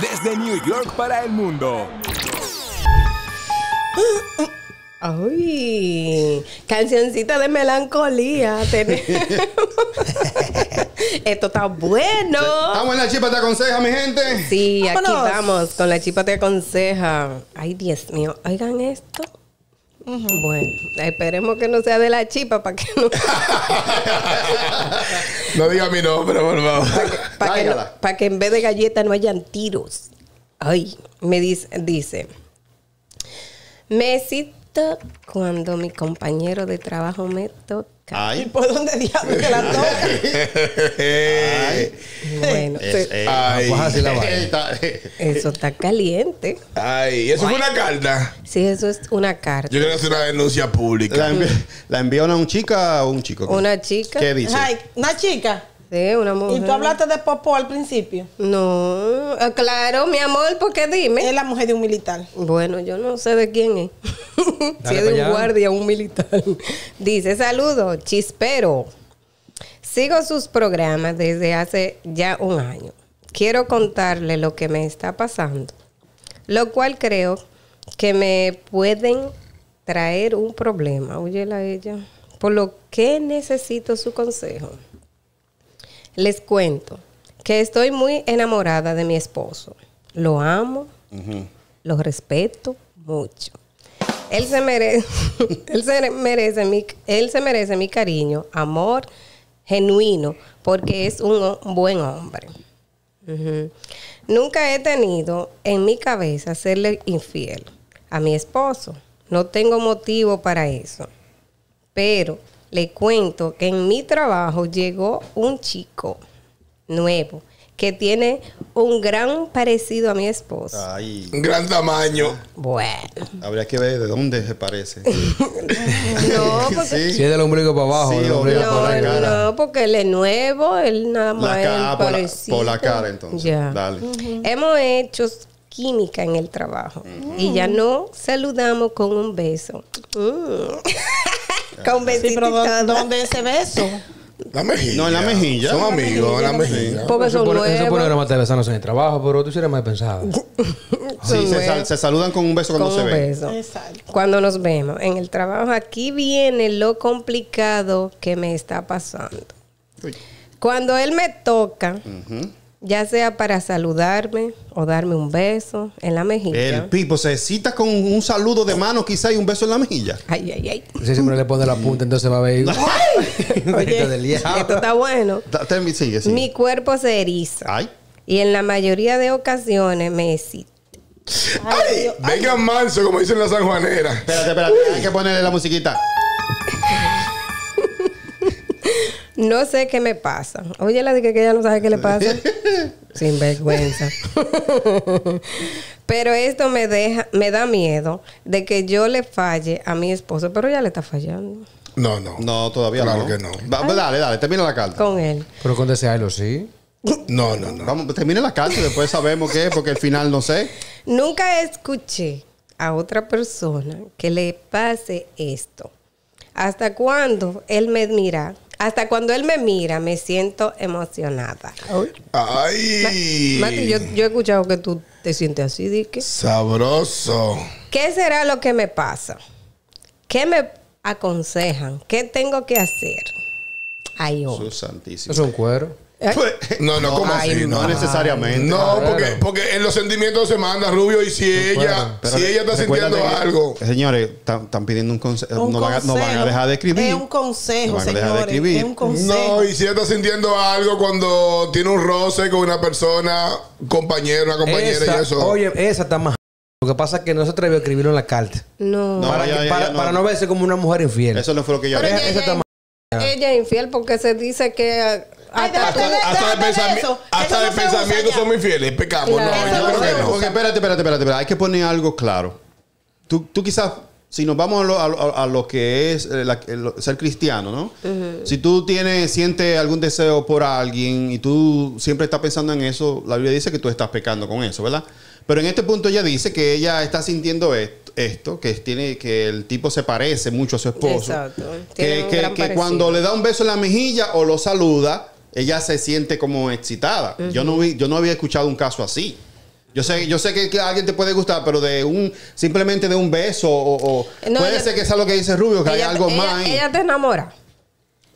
Desde New York para el mundo. Ay, cancioncita de melancolía. Esto está bueno. Estamos en la chipa, te aconseja, mi gente. Sí, aquí vamos con la chipa te aconseja. Ay, Dios mío, oigan esto. Bueno, esperemos que no sea de la chipa para que no, No diga mi nombre, por favor. para que, no- pa' que en vez de galletas no hayan tiros. Ay, me dice, dice, me excito cuando mi compañero de trabajo me toca. ¿Y Ay. por dónde diablos que la toca? Bueno, Es- eh, Ay. Así la vaina. eso está caliente. Ay, eso fue una carta. Sí, eso es una carta. Yo quiero hacer una denuncia pública. La, envi- la envió a un chica o un chico. Una chica. ¿Qué dice? Ay, una chica. Sí, una mujer. Y tú hablaste de Popó al principio. No, ah, claro, mi amor, porque dime. Es la mujer de un militar. Bueno, yo no sé de quién es. Si es de un guardia un militar. Dice, saludo, chispero. Sigo sus programas desde hace ya un año. Quiero contarle lo que me está pasando, lo cual creo que me pueden traer un problema. Óyela ella. Por lo que necesito su consejo. Les cuento que estoy muy enamorada de mi esposo. Lo amo, lo respeto mucho. Él se merece, él se merece mi, él se merece mi cariño, amor genuino, porque es un buen hombre. Nunca he tenido en mi cabeza serle infiel a mi esposo. No tengo motivo para eso. Pero le cuento que en mi trabajo llegó un chico nuevo que tiene un gran parecido a mi esposo. Ay, Un gran tamaño. Bueno, habría que ver de dónde se parece. no, porque, Sí. Si es del ombligo para abajo, Sí, del ombligo obvio. para por la no, cara. no, porque él es nuevo, él nada más La es cara, por la- parecido. por la cara, entonces. Ya. Dale. Hemos hecho química en el trabajo y ya no saludamos con un beso. Mm. con besito Sí, pero y ¿dó- todo. ¿dónde ese beso? La mejilla. No, en la mejilla. Son amigos, en la mejilla. Porque Eso son pone, eso pone nuevos. que no estar besándose en el trabajo, pero tú sí eres más pensado. Sí, se, sal- nuevos. se saludan con un beso con cuando se un ven. beso. Exacto. Cuando nos vemos en el trabajo, aquí viene lo complicado que me está pasando. Uy. Cuando él me toca, ya sea para saludarme o darme un beso en la mejilla. El pipo se cita con un saludo de mano quizá y un beso en la mejilla. Ay, ay, ay. Si siempre le pone la punta, entonces va a ver. Oye. Esto está bueno. Sigue, sigue. Mi cuerpo se eriza. Ay. Y en la mayoría de ocasiones me excita. Ay, vengan manso, como dicen las sanjuaneras. Espérate, espérate. Hay que ponerle la musiquita. No sé qué me pasa. Oye, la de que ella no sabe qué le pasa. Sin vergüenza. Pero esto me deja, me da miedo de que yo le falle a mi esposo, pero ya le está fallando No, no. No, todavía Claro no. que no. Va- va, dale, dale, termina la carta. con él. Pero con desearlo, sí. No, no, no. Vamos, termina la carta y después sabemos qué es, porque al final no sé. Nunca escuché a otra persona que le pase esto. ¿Hasta cuándo él me mira? Hasta cuando él me mira, me siento emocionada. Ay. Mati, yo, yo he escuchado que tú te sientes así, Dique. Sabroso. ¿Qué será lo que me pasa? ¿Qué me aconsejan? ¿Qué tengo que hacer? Ay, oh. Jesús santísimo. Es un cuero. Pues, No, no, ¿cómo Ay, así? no No, necesariamente. No, porque, porque en los sentimientos se manda Rubio y si ella, Pero si ella está sintiendo que- algo. Señores, están pidiendo un consejo. Un No, van a, no van a consejo. dejar de escribir. Es un consejo, No van a dejar de señores. escribir. Es un consejo. No, y si ella está sintiendo algo cuando tiene un roce con una persona, compañero, una compañera Esa- y eso. Oye, esa está más. Lo que pasa es que no se atrevió a escribirlo en la carta. No. No, para, ya, que- ya, para- ya, no. para no verse como una mujer infiel. Eso no fue lo que yo Pero dije. esa está más. Ella es infiel porque se dice que... Hasta- de- hasta hasta no pensamiento ya. somos infieles. Pecamos. Claro. No, Eso yo no creo que no. Porque espérate, espérate, espérate, espérate. Hay que poner algo claro. Tú, tú quizás, si nos vamos a lo, a lo- a lo que es eh, la- el- ser cristiano, ¿no? Si tú tienes, sientes algún deseo por alguien y tú siempre estás pensando en eso, la Biblia dice que tú estás pecando con eso, ¿verdad? Pero en este punto ella dice que ella está sintiendo esto, esto que tiene que el tipo se parece mucho a su esposo. Exacto. Tiene Que, un que- gran que parecido. cuando le da un beso en la mejilla o lo saluda, ella se siente como excitada. Yo no vi, yo no había escuchado un caso así. Yo sé, yo sé que, que a alguien te puede gustar, pero de un simplemente de un beso o, o- No, puede ella- ser que sea lo que dice Rubio, que hay ella, algo ella- más ahí. ella te enamora.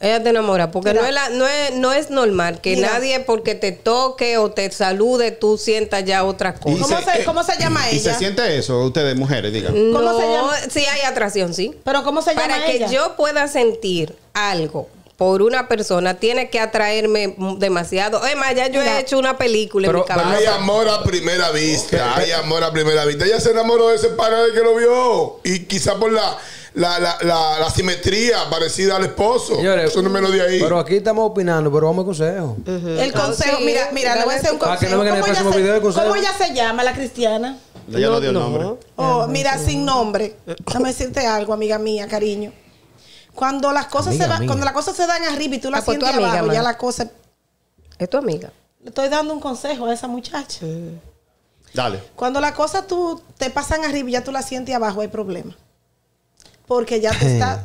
Ella te enamora, porque Mira. no es, la- no, es, no es normal que Mira. nadie porque te toque o te salude, tú sientas ya otra cosa. ¿Cómo se- cómo se llama y se ella? siente eso, ustedes mujeres, digan. ¿Cómo no, se llama? sí hay atracción, sí. Pero ¿cómo se llama Para que ella? yo pueda sentir algo por una persona, tiene que atraerme demasiado. Es más, ya yo Mira. he hecho una película Pero- en mi cabeza. Hay amor a primera vista. Hay amor a primera vista. Ella se enamoró de ese pana de que lo vio. Y quizá por la, la, la, la, la simetría parecida al esposo. Señores, Eso no me lo di ahí. Pero aquí estamos opinando, pero vamos a consejo. El consejo, Sí, mira, mira, le voy a hacer un Para que consejo. no ¿Cómo, ella próximo se, video de consejo. cómo ella se llama, la cristiana? Ella no, dio el no. nombre. Oh, mira, sin nombre. Déjame decirte algo, amiga mía, cariño. Cuando las cosas Amiga se van, cuando las cosas se dan arriba y tú las Ah, pues sientes amiga, abajo, man. ya la cosa. Es tu amiga. Le estoy dando un consejo a esa muchacha. Dale. Cuando las cosas tú te pasan arriba y ya tú las sientes abajo, hay problema. Porque ya tú estás.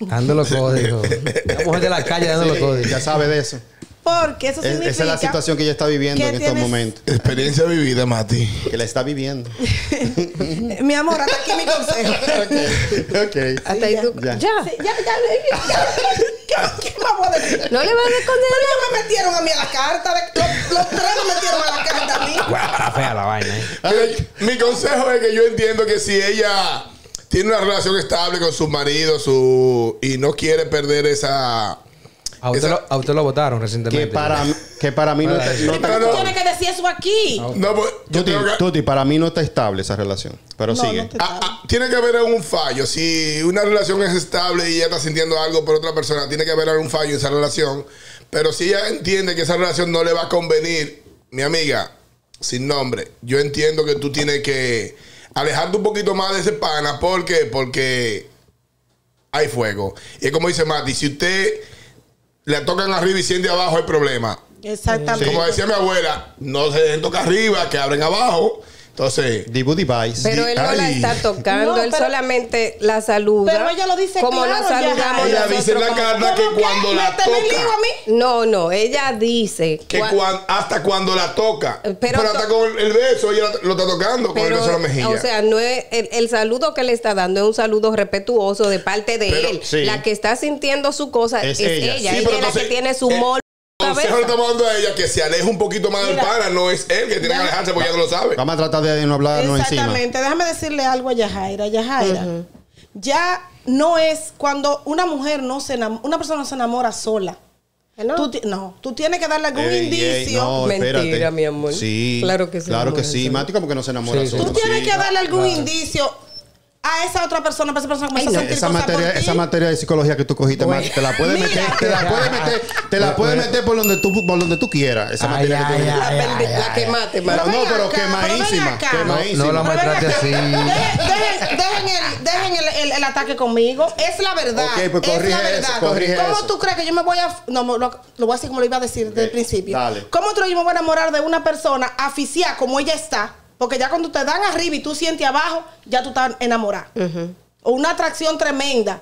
Dando los códigos. La mujer de la calle dando los Sí, códigos. ya sabe de eso. Porque eso Es- significa. esa es la situación que ella está viviendo en estos momentos. Experiencia vivida, Mati. Que la está viviendo. Mi amor, hasta aquí mi consejo. ok. Hasta ahí tú- Ya. ya. Sí, ya, ya, ya. ¿Qué, ¿Qué más puedo decir? No le vas a esconder. Pero me metieron a mí a la carta. de- los, los tres me metieron a la carta a mí. Está fea la vaina, ¿eh? Mira, mi consejo es que yo entiendo que si ella tiene una relación estable con su marido su, y no quiere perder esa... A usted, esa- lo, a usted lo votaron Que recientemente. para, que para mí no está, no Pero está- no. tú tienes que decir eso aquí. No, pues, Tuti, que- para mí no está estable esa relación. Pero No, sigue. no Ah, ah, tiene que haber un fallo. Si una relación es estable y ella está sintiendo algo por otra persona, tiene que haber algún fallo en esa relación. Pero si ella entiende que esa relación no le va a convenir, mi amiga, sin nombre, yo entiendo que tú tienes que alejarte un poquito más de ese pana. ¿Por qué? Porque hay fuego. Y es como dice Mati, si usted le tocan arriba y siente abajo, hay problema. Exactamente. Como decía mi abuela, no se dejen tocar arriba, que abren abajo. Entonces, Dibu Device. Pero él no la está tocando, No, él pero- solamente la saluda. Pero ella lo dice Como claro, nos saludamos ella nosotros dice en la carta que cuando la ¿Méteme en lío toca. a mí? No, no, ella dice. que cua- cuan- hasta cuando la toca. Pero Pero, hasta to- con el beso, ella lo está tocando con el pero, beso en la mejilla. o sea, no es el, el saludo que le está dando es un saludo respetuoso de parte de Pero, él. sí. La que está sintiendo su cosa es, Es ella. ella. Ella, es pero la que tiene su eh, mol el consejo le estamos dando a ella que se aleje un poquito más del pana. No es él que tiene que Ya. alejarse porque ella no lo sabe. Vamos a tratar de no hablarnos encima. Exactamente. Déjame decirle algo a Yajaira. Yajaira, ya no es cuando una mujer no se enamora, una persona no se enamora sola. ¿No? Tú no, tú tienes que darle algún Ey, ey, indicio. no, Mentira, espérate. mi amor. Sí. Claro que se Claro que sí. sola. Mati como que no se enamora Sí, sí. solo. Tú tienes Sí. que darle algún indicio a esa otra persona, para esa persona comienza Ay, a no. sentir Esa cosas materia, por ti. esa materia de psicología que tú cogiste, te la puedes Mira. meter, te la puedes meter, te la puedes meter por donde tú, por donde tú quieras. Esa Ay, materia que tú. La, la que mate, Pero mate. no, pero acá, quemadísima. No la maltrate así. Dejen, el, dejen el, el- el ataque conmigo. Es la verdad. Ok, pues es la eso, verdad. corrige ¿Cómo eso. tú crees que yo me voy a.? No, lo, lo voy a decir como lo iba a decir desde el principio. dale. ¿Cómo tú crees que yo me voy a enamorar de una persona aficiada como ella está? Porque ya cuando te dan arriba y tú sientes abajo, ya tú estás enamorada. O una atracción tremenda.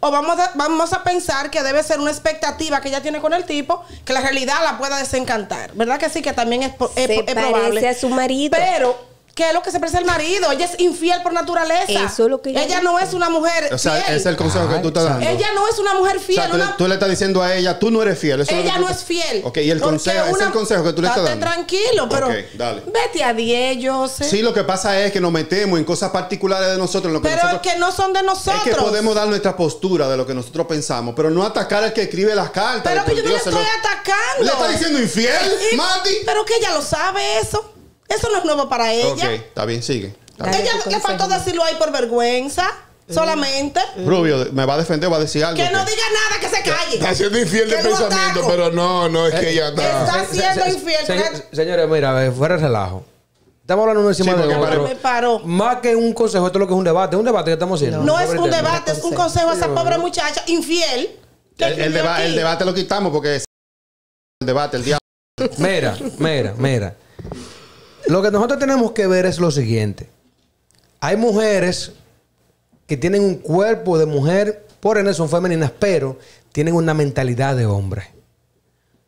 O vamos a, vamos a pensar que debe ser una expectativa que ella tiene con el tipo, que la realidad la pueda desencantar. ¿Verdad que sí? Que también es, es, Se es probable. parece a su marido. Pero, ¿qué es lo que se parece al marido? Ella es infiel por naturaleza. Eso es lo que ella Ella no es una mujer O sea, fiel. ese es el consejo que tú estás dando. Ella no es una mujer O fiel. sea, tú, le, una- tú le estás diciendo a ella, tú no eres fiel. Eso es lo ella que tú- no es fiel. Ok, y el Porque consejo, ese es una- el consejo que tú le estás dando. tranquilo, pero Ok, dale. vete a 10, yo sé. Sí, lo que pasa es que nos metemos en cosas particulares de nosotros. En lo que pero nosotros que no son de nosotros. Es que podemos dar nuestra postura de lo que nosotros pensamos, pero no atacar al que escribe las cartas. Pero que yo no le estoy lo- atacando. ¿Le está diciendo infiel, Y- Mati? Pero que ella lo sabe eso. Eso no es nuevo para ella. Ok, está bien, sigue. Está Dale Ella le faltó decirlo ahí por vergüenza, solamente. bien. Rubio, ¿me va a defender o va a decir algo? Que no diga nada, que se calle. Está siendo infiel de pensamiento, pero no, no es que ella está. Está siendo infiel. señores, mira, eh, fuera de relajo. Estamos hablando uno encima Sí, de otro. me paró. Más que un consejo, esto es lo que es un debate. Es un debate que estamos haciendo. No es Sobre un el debate, es un consejo a esa pobre muchacha infiel. El, el deba- aquí. el debate lo quitamos porque es el debate, el diablo. Mira, mira, mira. Lo que nosotros tenemos que ver es lo siguiente. Hay mujeres que tienen un cuerpo de mujer, por ende son femeninas, pero tienen una mentalidad de hombre.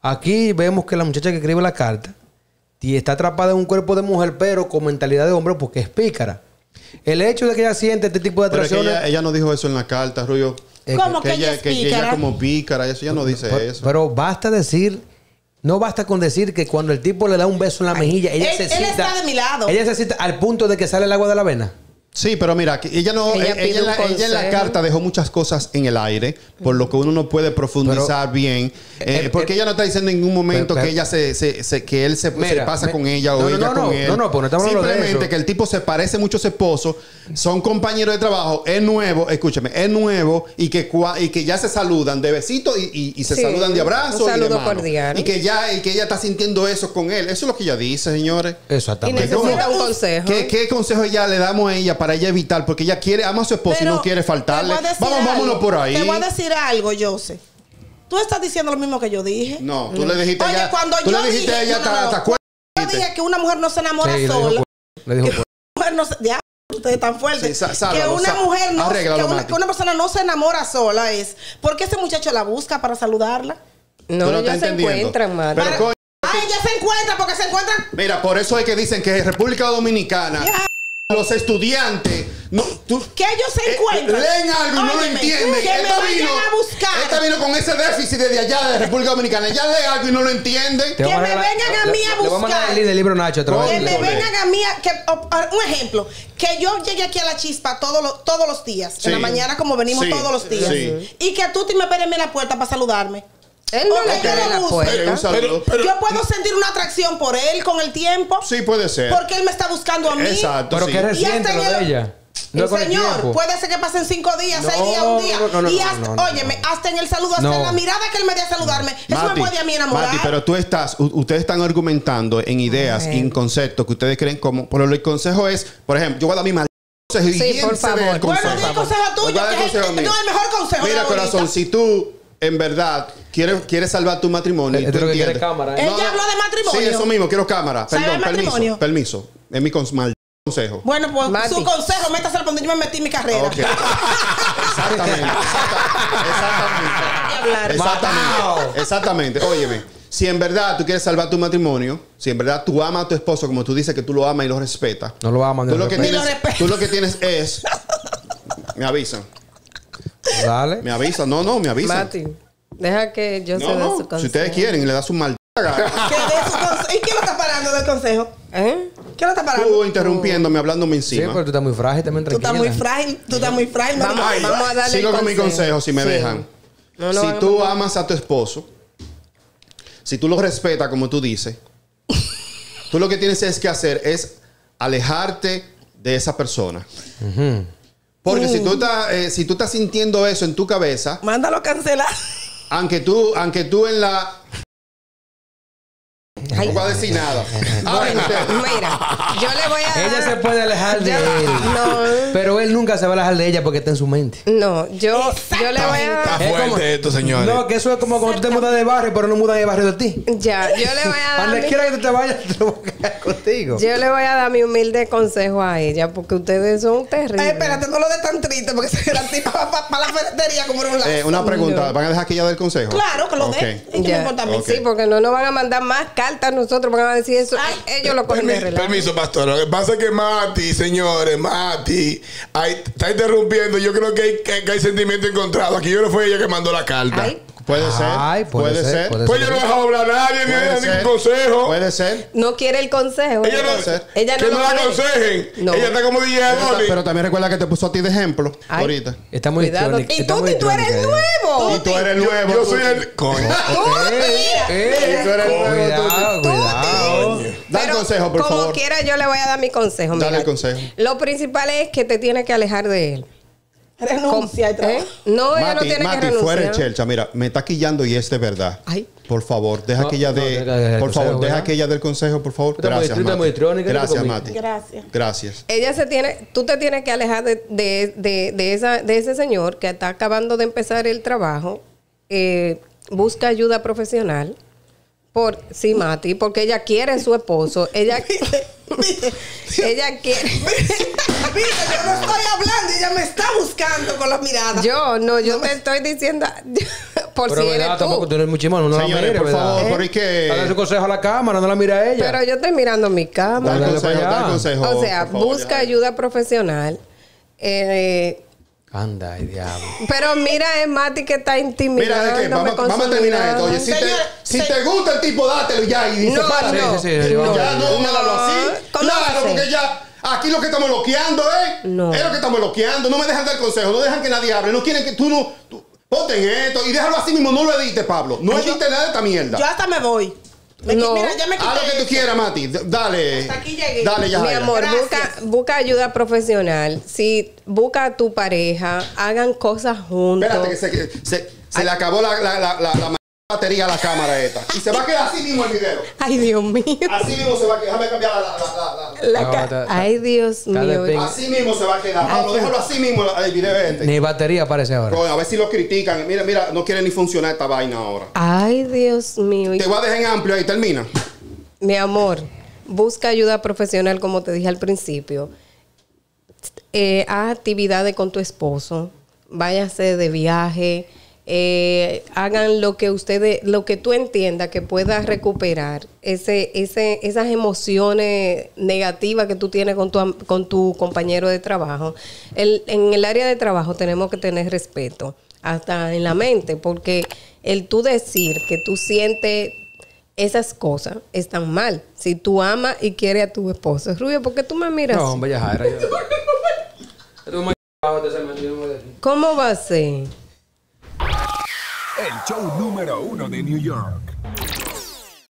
Aquí vemos que la muchacha que escribe la carta y está atrapada en un cuerpo de mujer, pero con mentalidad de hombre porque es pícara. El hecho de que ella siente este tipo de Pero es que atracciones. ella, ella no dijo eso en la carta, Rubio. ¿Cómo que, ella es que ella pícara? como pícara, eso ella no dice pero, eso. pero basta decir, no basta con decir que cuando el tipo le da un beso en la mejilla, ella él- se él está de mi lado. Ella se al punto de que sale el agua de la vena. Sí, pero mira, ella no, Ella ella, pide en la, un ella en la carta dejó muchas cosas en el aire, por lo que uno no puede profundizar bien, eh, eh, porque eh, ella no está diciendo en ningún momento pero- que ella se, se- se- que él se, se Mira, pasa me- con ella o no, no, ella no, con no, él. no, no, pues no estamos hablando de Simplemente eso. que el tipo se parece mucho a su esposo, son compañeros de trabajo, es nuevo, escúchame, es nuevo y que y que ya se saludan de besito y, y- y se Sí, saludan de abrazo un y de saludo mano. cordial. y que ya y que ella está sintiendo eso con él. Eso es lo que ella dice, señores. Y Exactamente. necesita ¿Cómo? un consejo. ¿Qué, qué consejo ya le damos a ella para ella evitar? Porque ella quiere, ama a su esposo y no quiere faltarle. Vamos, algo. vámonos por ahí. Te voy a decir algo, Jose. Tú estás diciendo lo mismo que yo dije. No, tú le dijiste Oye, a ella. cuando tú yo le dijiste dije, a ella, no, no. Yo dije que una mujer no se enamora Sí, sola. le dijo Que una mujer no se, ya, ustedes están fuertes. Sí, que una mujer no, que una, Mati. que una persona no se enamora sola es porque ese muchacho la busca para saludarla. No, no estás se encuentran, Mati. Pero, Ah, ella se encuentra porque se encuentran. mira, por eso es que dicen que en República Dominicana. Los estudiantes. No, tú, Que ellos se eh, encuentran. leen algo y no lo entienden. Que me Esta vayan vino, a buscar. esta vino con ese déficit desde allá de República Dominicana. Ella lee algo y no lo entiende. Te Que me vengan a mí a Le vamos a mandar buscar. el libro Nacho Que me vengan a mí, a- que, un ejemplo, que yo llegue aquí a la chispa todos los, todos los días, Sí. en la mañana como venimos Sí, todos los días, sí. y que tú te me esperes en la puerta para saludarme. Él no Ok, le la puerta. Saludo. Pero- yo puedo sentir una atracción por él con el tiempo, Sí, puede ser. porque él me está buscando a mí. Exacto. Pero sí. que reciente lo de el- ella. No El con el señor, puede ser que pasen cinco días, seis días, un día. no, y hasta, no, no, óyeme, no. hasta en el saludo, hasta No. en la mirada que él me dé a saludarme, eso Mati, me puede a mí enamorar. Mati, pero tú estás, ustedes están argumentando en ideas y en conceptos que ustedes creen como. Pero el consejo es, por ejemplo, yo voy a dar mi mal consejo y Sí, por favor. Bueno, di el consejo tuyo, que es el- no, mejor consejo Mira, la corazón, si tú en verdad quieres, quieres salvar tu matrimonio. y Esto tú que quiere cámara, ¿eh? Ella habló de matrimonio. Sí, eso mismo, quiero cámara. ¿Sabe Perdón, permiso. Permiso. Es mi cons- mal consejo. Bueno, pues Mati. su consejo, métase al donde yo me metí en mi carrera. Exactamente. Exactamente. Exactamente. Exactamente. Óyeme. Si en verdad tú quieres salvar tu matrimonio, si en verdad tú amas a tu esposo como tú dices que tú lo amas y lo respetas, No lo aman. tú lo que Ni lo tienes, respetas. tú lo que tienes es me avisan, Dale. me avisan, no, no, me avisan. Mati, deja que yo se dé no, su consejo. si ustedes quieren, le das un mal Que dé su conse- ¿Y quién lo está parando del consejo? ¿Eh? ¿Quién lo está parando? tú interrumpiéndome, hablándome Sí, encima. pero tú estás muy frágil también, Tú tranquila. estás muy frágil, tú estás muy frágil. Vamos, Mari. vamos a darle Sigo el con mi consejo si me Sí. dejan. No, no si tú amas a tu esposo, si tú lo respetas como tú dices, tú lo que tienes es que hacer es alejarte de esa persona. Porque si, tú estás, eh, si tú estás sintiendo eso en tu cabeza, Mándalo a cancelar. aunque tú, aunque tú en la... Ay. No voy a decir nada. Bueno, mira, yo le voy a Ella se puede alejar de Yo- él. No. Pero él nunca se va a alejar de ella porque está en su mente. No, yo, yo le voy Está a... Es como- fuerte esto, señores. No, que eso es como cuando tú te mudas de barrio, pero no mudas de barrio de ti. Ya, yo le voy a dar... Mi- quiera que tú te vayas, te voy a quedar contigo. Yo le voy a dar mi humilde consejo a ella porque ustedes son terribles. Ay, espérate, no lo de tan triste porque se para la ferretería como un lazo. Eh, una pregunta, ¿van a dejar que ella dé el consejo? Claro, que lo Ok. dé. ¿Y qué me Ya. importa a mí? Ok. Sí, porque no nos van a mandar más cartas a nosotros, van a decir eso. Ay. eh, ellos lo cogen de Permi- relajo. permiso, pastor. Lo que pasa es que Mati, señores, Mati, ahí está interrumpiendo. Yo creo que hay, que, que hay sentimiento encontrado. Aquí yo no fue ella que mandó la carta. Ay, Puede ser. Ay, puede ser, puede Pues yo no he dejado hablar a nadie, ni ser. ningún consejo. Puede ser. no quiere el consejo. Ella no, ser. Ella no que lo no la aconsejen. No. Ella está como DJ Pero, ta- Dolly. pero también recuerda que te puso a ti de ejemplo Ay. ahorita. Está muy Cuidado. electrónica, Y está tú, muy y tú eres ella. nuevo. Y tú eres Yo- nuevo. Yo tú- soy el. Coño. Eh, tú eres nuevo, Cuidado, tú- cuidado. Da el consejo, por como favor. quiera, yo le voy a dar mi consejo. Dale el consejo. Lo principal es que te tienes que alejar de él. Renuncia y ¿Eh? trabajo. No, ella no Mati, tiene Mati, que renunciar. fuera de chelcha. Mira, me está quillando y es de verdad. Ay. Por favor, deja No, que ella no, deja el por favor, consejo, deja que ella dé el consejo, por favor. Gracias, Mati. electrónica, ¿qué Gracias? Mati. Gracias. Gracias. Ella se tiene, tú te tienes que alejar de, de, de, de esa, de ese señor que está acabando de empezar el trabajo. Eh, busca ayuda profesional. Por, sí, Mati, porque ella quiere a su esposo. Ella, ella quiere. Mira, yo no estoy hablando y ella me está buscando con las miradas. Yo, no, yo te estoy diciendo. por Pero si verdad, eres tampoco tú. tú eres muy chimón, no la Señores, mire, por ¿verdad? favor, ¿Eh? pero es que... Dale su consejo a la cámara, no la mira a ella. Pero yo estoy mirando mi cama. Dar Dale consejo, para allá. dar consejo. O sea, favor, busca ya. ayuda profesional. Eh, Anda, ay, diablo. pero mira, es Mati que está intimidando. Mira, de qué, vamos, vamos a terminar esto. Oye, si, te, Señor, si se- te gusta el tipo, dátelo ya y dice, No, párate. no, Sí, sí, sí, no, Ya no, no. hágalo así. ¿Cómo Claro, porque ya aquí lo que estamos bloqueando, ¿eh? No. Es lo que estamos bloqueando. No me dejan dar consejo, no dejan que nadie hable. No quieren que tú no. tú- ponte en esto y déjalo así mismo. No lo edites, Pablo. No Ay, yo- edites nada de esta mierda. Yo hasta me voy. Me No. Mira, ya me quité Haz lo que tú quieras, Mati. Dale. Hasta aquí llegué. Dale, ya. Mi amor, busca, busca ayuda profesional. Si busca a tu pareja, hagan cosas juntos. Espérate que se, que se, se le acabó la, la, la, la, la batería a la cámara esta. Y se va a quedar así mismo el video. Ay, Dios mío. Así mismo se va a quedar. Déjame cambiar la. la, la, la- No, Ay, Dios mío. ping. Así mismo se va a quedar. Pablo, déjalo así mismo el video este. Ni batería aparece ahora. A ver si lo critican. Mira, mira, no quiere ni funcionar esta vaina ahora. Ay, Dios mío. Te voy a dejar en amplio ahí, termina. Mi amor, busca ayuda profesional, como te dije al principio. Eh, haz actividades con tu esposo. Váyase de viaje. Eh, hagan lo que ustedes, lo que tú entiendas que puedas recuperar ese, ese, esas emociones negativas que tú tienes con tu, am- con tu compañero de trabajo. El- en el área de trabajo tenemos que tener respeto, hasta en la mente, porque el tú decir que tú sientes esas cosas están mal. Si tú amas y quieres a tu esposo. Rubio, ¿por qué tú me miras? No, hombre, ya. ¿Cómo va a ser? El show número uno de New York.